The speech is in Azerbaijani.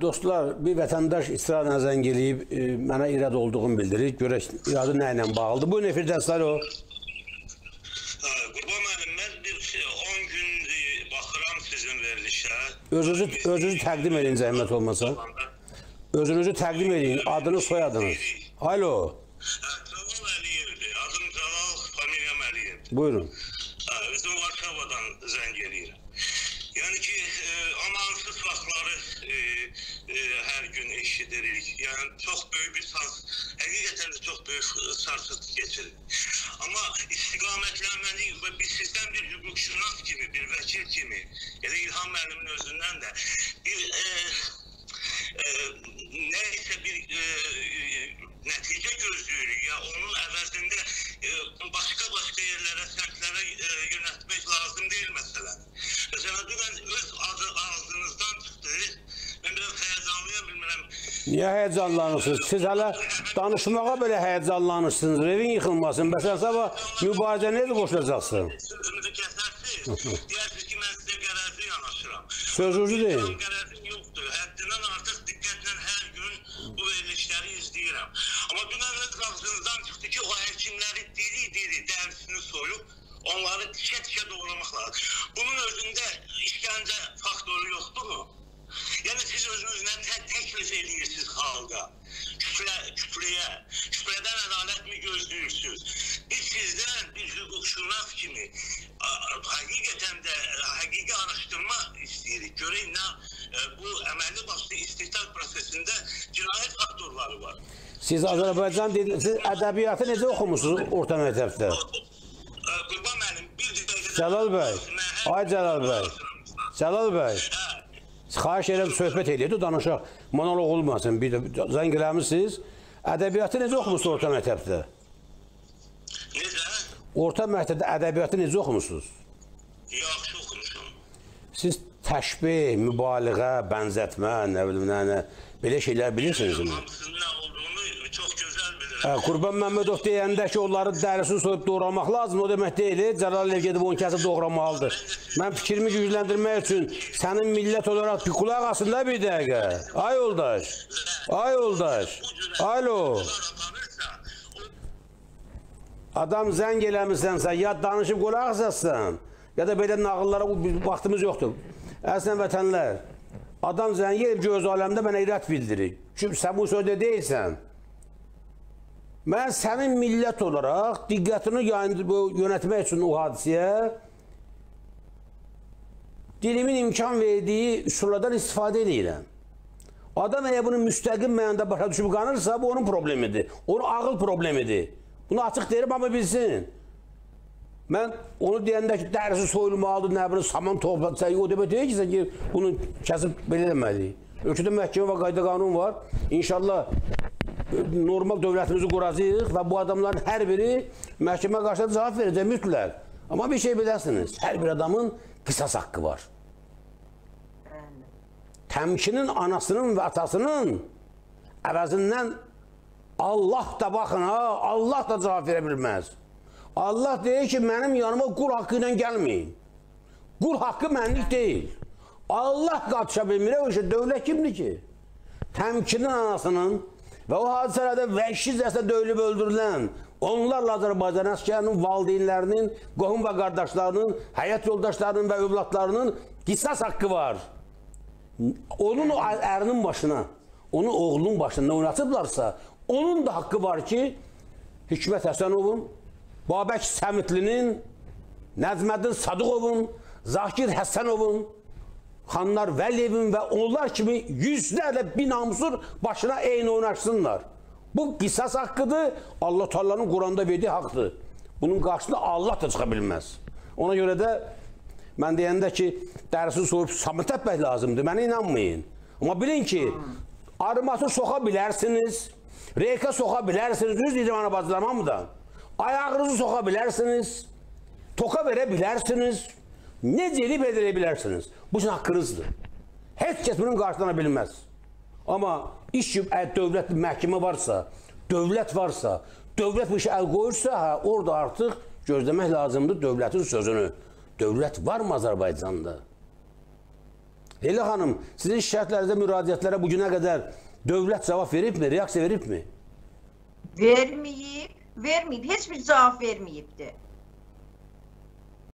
Dostlar, bir vətəndaş israrla zəng eləyib, mənə irad olduğunu bildirir. Görək iradı nə ilə bağlıdır. Bu nefirdən o. Ha, Qurban müəllim, mən bir şey, 10 gün e, baxıram sizin verilişə. Özünüzü özünüzü təqdim edin zəhmət olmasa. Özünüzü təqdim edin, adınız, soyadınız. Alo, Cəlal Əliyevdir. Adım Cəlal, familiyam Əliyev. buyurun. Özüm Varşavadan zəng eləyirəm. Yəni ki, e, amansız vaxtları e, e, hər gün eşidirik. Yəni çox böyük bir sars, həqiqətən də çox böyük sarsıntı keçirir. Amma istiqamətlənməli və biz sizdən bir hüquqşünas kimi, bir vəkil kimi, elə İlham müəllimin özündən də bir e, e, nəysə bir Məsələn, dünən öz adı ağzınızdan çıxdı. Mən biraz həyəcanlıyam, bilmirəm. Niyə həyəcanlanırsınız? Siz hələ danışmağa belə həyəcanlanırsınız. Evin yıxılmasın. Bəs sabah mübarizə necə qoşulacaqsın? Sözünüzü kəsərsiniz. Deyirsiniz ki, mən sizə qərəzli yanaşıram. Sözünüzü deyin. Qərəzim yoxdur. Həddindən artıq diqqətlə hər gün bu verilişləri izləyirəm. Amma dünən öz ağzınızdan çıxdı ki, o həkimləri diri-diri dərisini soyub onları tikə-tikə doğramaq lazım. Bunun özündə işgəncə faktoru yoxdurmu? Yəni siz özünüz nə tə təklif edirsiniz xalqa? Kütlə, kütləyə, kütlədən ədalətmi gözləyirsiniz? Biz sizdən bir hüquqşünas kimi həqiqətən də həqiqi araşdırma istəyirik. Görək nə e, bu əməlli başlı istihdam prosesində cinayət faktorları var. Siz Azərbaycan dili, siz ədəbiyyatı necə oxumusunuz orta məktəbdə? E, Qurban müəllim bir dəqiqə Cəlal bəy, ay Cəlal bəy. Cəlal bəy, xahiş edirəm söhbət eləyək, danışaq. Monoloq olmasın. Bir də zəng eləmisiniz. Ədəbiyyatı necə oxumusunuz orta məktəbdə? Necə? Orta məktəbdə ədəbiyyatı necə oxumusunuz? Yaxşı oxumuşam. Siz təşbih, mübaliğə, bənzətmə, nə bilim, nə, nə belə şeylər bilirsinizmi? Hamısının Hə, Qurban Məmmədov deyəndə ki, onları dərisini soyub doğramaq lazım, o demək deyil, Cəlal Əliyev gedib onu kəsib doğramalıdır. Mən fikrimi gücləndirmək üçün sənin millət olaraq bir qulaq asın da bir dəqiqə. Ay yoldaş, ay yoldaş, alo, adam zəng eləmisənsə, ya danışıb qulaq asasın, ya da belə nağıllara vaxtımız yoxdur. Əslən vətənlər, adam zəng elib göz aləmdə mənə irət bildirir. Çünki sən bu sözdə deyilsən. Mən sənin millət olaraq diqqətini yönətmək üçün o hadisəyə dilimin imkan verdiyi üsullardan istifadə edirəm. Adam əgər bunu müstəqim mənada başa düşüb qanırsa, bu onun problemidir. Onun ağıl problemidir. Bunu açıq deyirəm, amma bilsin. Mən onu deyəndə ki, dərisi soyulmalıdır, nə bilim, saman toplatsa, o demək deyil ki, sən ki, bunu kəsib belə deməliyik. Ölkədə məhkəmə və qayda qanun var. İnşallah normal dövlətimizi quracağıq və bu adamların hər biri məhkəmə qarşısında cavab verəcək mütləq. Amma bir şey biləsiniz, hər bir adamın qisas haqqı var. Təmkinin anasının və atasının əvəzindən Allah da baxın ha, Allah da cavab verə bilməz. Allah deyir ki, mənim yanıma qul haqqı ilə gəlməyin. Qul haqqı mənlik deyil. Allah qatışa bilmir, o işə dövlət kimdir ki? Təmkinin anasının və o hadisələrdə vəhşicəsə döyülüb öldürülən onlarla Azərbaycan əsgərinin, valideynlərinin, qohum və qardaşlarının, həyat yoldaşlarının və övladlarının qisas haqqı var. Onun o ərinin başına, onun oğlunun başında oynatıblarsa, onun da haqqı var ki, Hikmət Həsənovun, Babək Səmitlinin, Nəzməddin Sadıqovun, Zakir Həsənovun, Xanlar Vəliyevin və onlar kimi yüzlərlə binamusur başına eyni oynaşsınlar. Bu qisas haqqıdır, Allah Taala'nın Quranda verdiyi haqqdır. Bunun qarşısında Allah da çıxa bilməz. Ona görə də mən deyəndə ki, dərsi soyub samit etmək lazımdır, mənə inanmayın. Amma bilin ki, arması soxa bilərsiniz, reyka soxa bilərsiniz, düz deyəcəm ana bacılarım hamıdan. Ayağınızı soxa bilərsiniz, toka verə bilərsiniz, necə edib edilə bilərsiniz. Bu sizin haqqınızdır. Heç kəs bunun qarşılana bilməz. Amma iş ki, dövlət məhkəmə varsa, dövlət varsa, dövlət bu işə əl qoyursa, hə, orada artıq gözləmək lazımdır dövlətin sözünü. Dövlət varmı Azərbaycanda? Leyla xanım, sizin şikayətlərinizə, müraciətlərə bu günə qədər dövlət cavab veribmi, reaksiya veribmi? Vermeyip, vermeyip, hiçbir cevap vermeyipti.